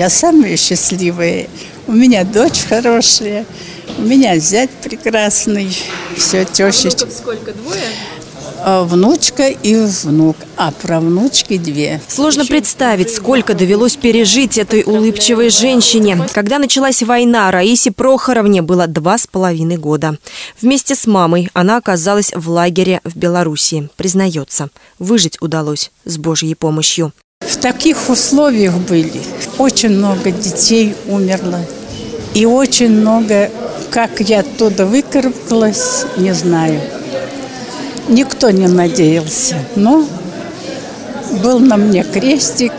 Я самая счастливая. У меня дочь хорошая, у меня зять прекрасный, все тещечка. сколько, двое? А Внучка и внук, а правнучки две. Сложно представить, сколько довелось пережить этой улыбчивой женщине. Когда началась война, Раисе Прохоровне было два с половиной года. Вместе с мамой она оказалась в лагере в Белоруссии. Признается, выжить удалось с Божьей помощью. В таких условиях были. Очень много детей умерло. И очень много, как я оттуда выкарабкалась, не знаю. Никто не надеялся. Но был на мне крестик.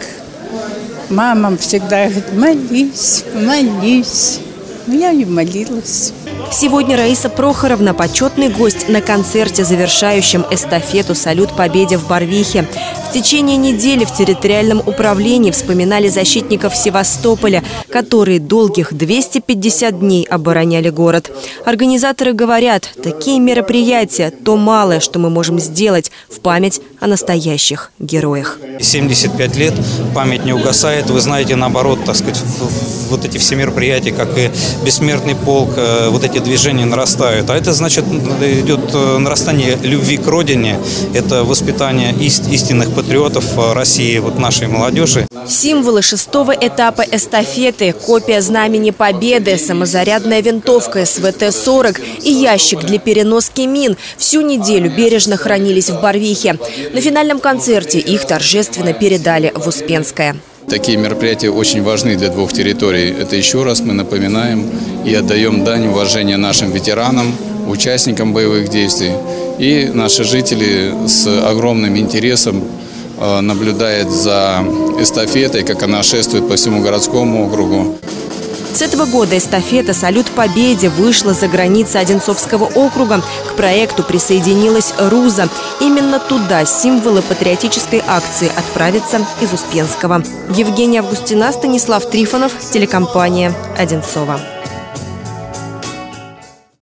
Мама всегда говорит, молись, молись. Ну, я и молилась. Сегодня Раиса Прохоровна – почетный гость на концерте, завершающем эстафету «Салют Победе» в Барвихе. В течение недели в территориальном управлении вспоминали защитников Севастополя, которые долгих 250 дней обороняли город. Организаторы говорят, такие мероприятия – то малое, что мы можем сделать в память о настоящих героях. 75 лет, память не угасает. Вы знаете, наоборот, так сказать, вот эти все мероприятия, как и бессмертный полк, э, вот эти движения нарастают. А это значит, идет э, нарастание любви к родине, это воспитание ист- истинных патриотов э, России, вот нашей молодежи. Символы шестого этапа эстафеты, копия знамени Победы, самозарядная винтовка СВТ-40 и ящик для переноски мин всю неделю бережно хранились в Барвихе. На финальном концерте их торжественно передали в Успенское. Такие мероприятия очень важны для двух территорий. Это еще раз мы напоминаем и отдаем дань уважения нашим ветеранам, участникам боевых действий. И наши жители с огромным интересом э, наблюдают за эстафетой, как она шествует по всему городскому округу. С этого года эстафета «Салют Победе» вышла за границы Одинцовского округа. К проекту присоединилась РУЗа. Именно туда символы патриотической акции отправятся из Успенского. Евгения Августина, Станислав Трифонов, телекомпания «Одинцова».